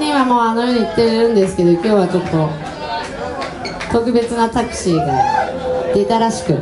人はもうあの世に行ってるんですけど今日はちょっと特別なタクシーが出たらしく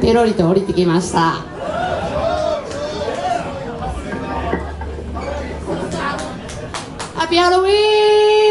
ペロリと降りてきました。ハッピーハロウィーン